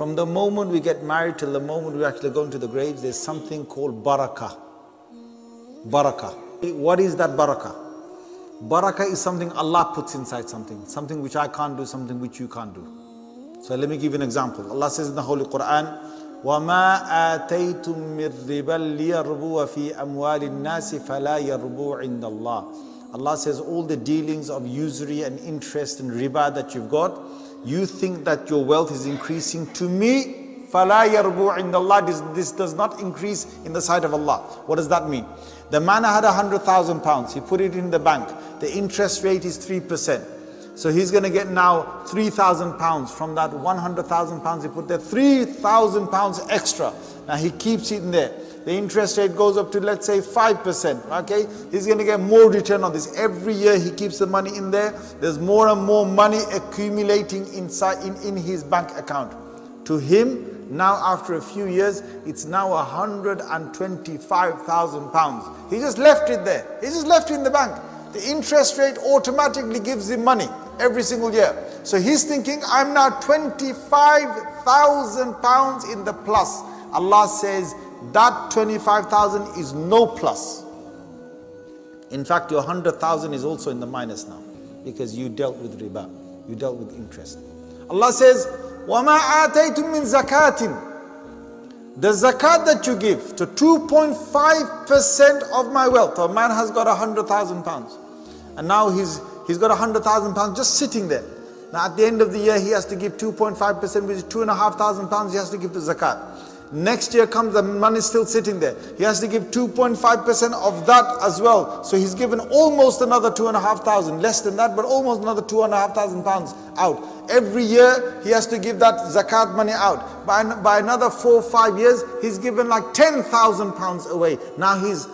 From the moment we get married till the moment we actually go into the graves, there's something called barakah. Barakah. What is that barakah? Barakah is something Allah puts inside something, something which I can't do, something which you can't do. So let me give you an example. Allah says in the Holy Quran, وَمَا آتَيْتُم مِّن رِّبًا لِيَرْبُوَ فِي أَمْوَالِ النَّاسِ فَلَا يَرْبُو عِندَ اللَّهِ Allah says all the dealings of usury and interest and riba that you've got, you think that your wealth is increasing to me, فَلَا يَرْبُو عِندَ اللَّهِ this, this does not increase in the sight of Allah. What does that mean? The man had a hundred thousand pounds, he put it in the bank. The interest rate is 3%. So he's going to get now 3,000 pounds from that 100,000 pounds he put there, 3,000 pounds extra. Now he keeps it in there. The interest rate goes up to let's say 5%. Okay, he's going to get more return on this. Every year he keeps the money in there. There's more and more money accumulating inside in, in his bank account. To him, now after a few years, it's now 125,000 pounds. He just left it there. He just left it in the bank. The interest rate automatically gives him money every single year. So he's thinking, I'm now 25,000 pounds in the plus. Allah says, that 25,000 is no plus. In fact, your 100,000 is also in the minus now because you dealt with riba, you dealt with interest. Allah says, وَمَا آتَيْتُم مِّن زَكَاةٍ The zakat that you give to 2.5% of my wealth, a man has got 100,000 pounds. And now he's, he's got 100,000 pounds just sitting there. Now at the end of the year, he has to give 2.5%, which is 2,500 pounds he has to give to zakat. Next year comes, the money is still sitting there. He has to give 2.5% of that as well. So he's given almost another 2,500, less than that, but almost another 2,500 pounds out. Every year he has to give that zakat money out. By, by another four five years, he's given like 10,000 pounds away. Now his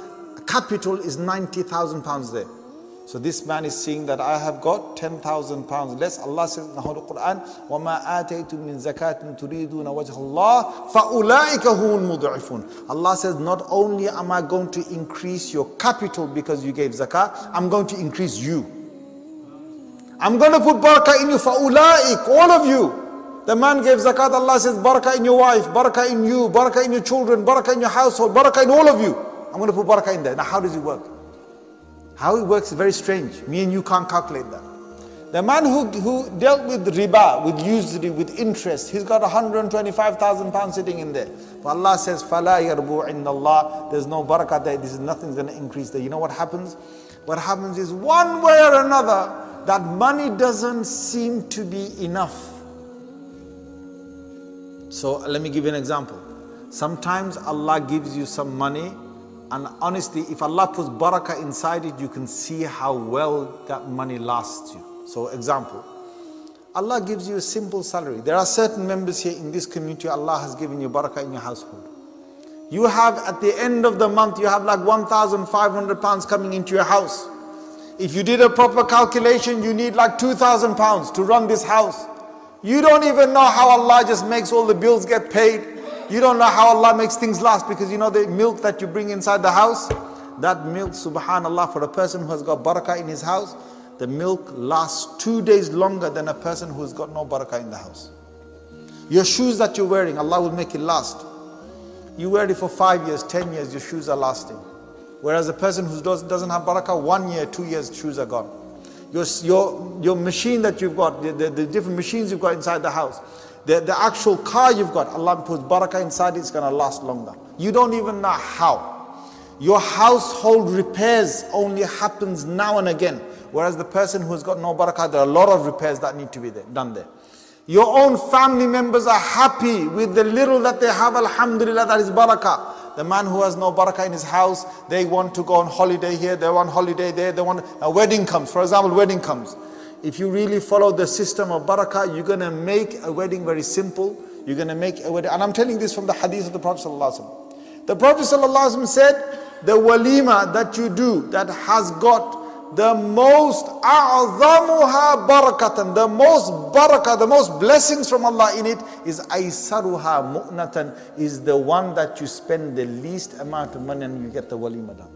capital is 90,000 pounds there. So this man is seeing that I have got 10,000 pounds less. Allah says in the Holy Quran, وَمَا آتَيْتُم مِّن زَكَاةٍ تُرِيدُونَ وَجْهَ اللَّهِ فَأُولَٰئِكَ هُمُ الْمُضْعِفُونَ Allah says, not only am I going to increase your capital because you gave zakah, I'm going to increase you. I'm going to put barakah in you, فَأُولَٰئِكَ All of you. The man gave zakat, Allah says, barakah in your wife, barakah in you, barakah in your children, barakah in your household, barakah in all of you. I'm going to put barakah in there. Now how does it work? How it works is very strange. Me and you can't calculate that. The man who, who dealt with riba, with usury, with interest, he's got 125,000 pounds sitting in there. But Allah says, فَلَا يَرْبُوا عِنَّ اللَّهِ There's no barakah there. This is nothing's going to increase there. You know what happens? What happens is one way or another, that money doesn't seem to be enough. So let me give you an example. Sometimes Allah gives you some money and honestly, if Allah puts barakah inside it, you can see how well that money lasts you. So example, Allah gives you a simple salary. There are certain members here in this community, Allah has given you barakah in your household. You have at the end of the month, you have like 1,500 pounds coming into your house. If you did a proper calculation, you need like 2,000 pounds to run this house. You don't even know how Allah just makes all the bills get paid. You don't know how Allah makes things last because you know the milk that you bring inside the house, that milk, subhanAllah, for a person who has got barakah in his house, the milk lasts two days longer than a person who has got no barakah in the house. Your shoes that you're wearing, Allah will make it last. You wear it for five years, ten years, your shoes are lasting. Whereas a person who does, doesn't have barakah, one year, two years, shoes are gone. Your, your, your machine that you've got, the, the, the different machines you've got inside the house, the, the actual car you've got, Allah puts barakah inside it, it's going to last longer. You don't even know how. Your household repairs only happens now and again. Whereas the person who's got no barakah, there are a lot of repairs that need to be there, done there. Your own family members are happy with the little that they have, alhamdulillah, that is barakah. The man who has no barakah in his house, they want to go on holiday here, they want holiday there, they want a wedding comes. For example, wedding comes if you really follow the system of barakah, you're going to make a wedding very simple. You're going to make a wedding. And I'm telling this from the hadith of the Prophet. The Prophet said, the walima that you do that has got the most a'zamuha barakatan, the most barakah, the most blessings from Allah in it is aisaruha mu'natan, is the one that you spend the least amount of money and you get the walima done.